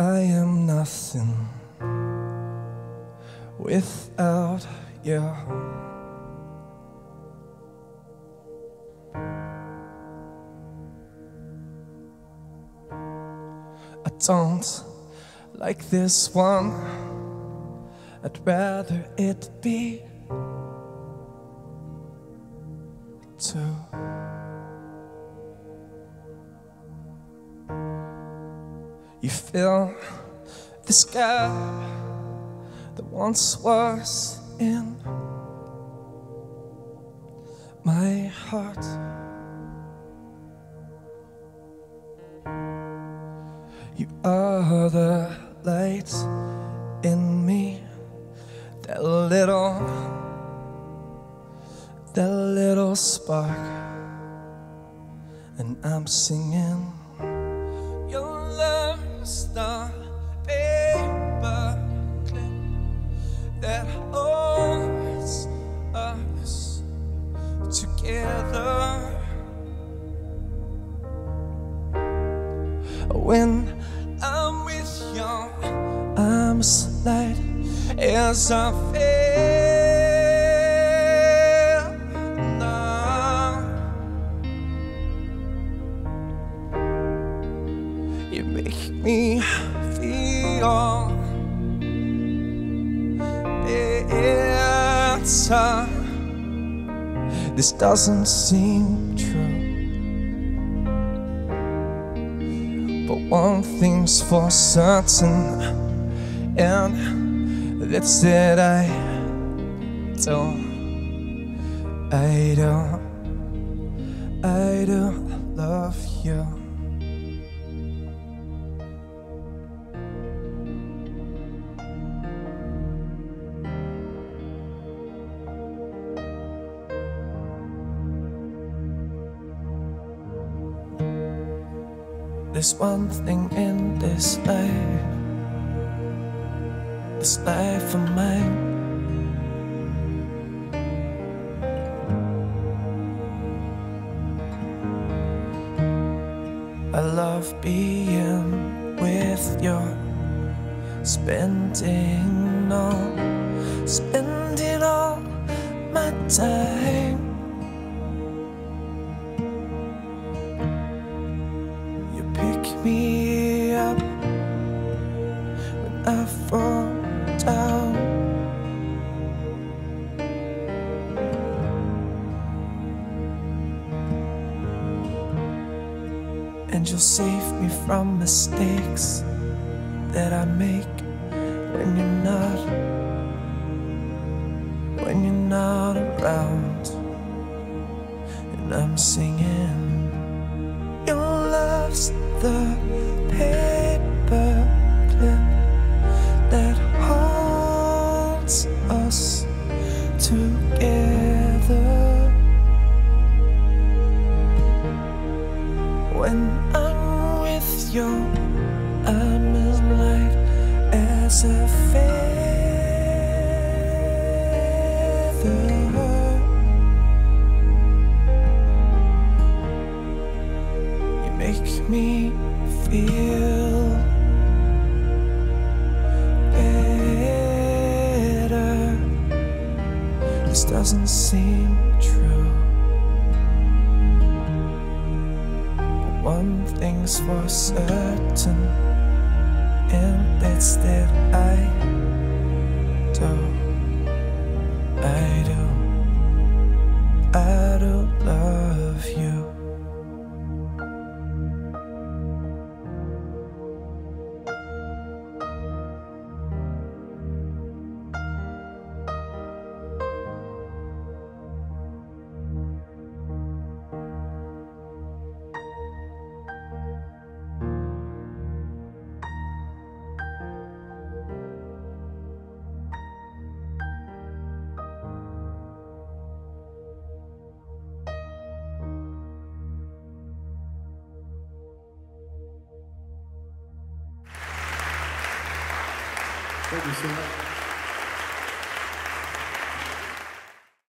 I am nothing without you. Don't like this one. I'd rather it be two. You fill the sky that once was in my heart. You are the light in me, that little, that little spark, and I'm singing. Your love's the paper clip that holds us together. When I'm with you, I'm as light as a feather. You make me feel better. This doesn't seem true. One thing's for certain, and that's that I don't, I don't, I don't love you. There's one thing in this life, this life of mine. I love being with you, spending all, spending all my time. I fall down. And you'll save me from mistakes that I make when you're not, when you're not around. And I'm singing. Feel better. This doesn't seem true. But one thing's for certain, and that's that I do, Thank you so much.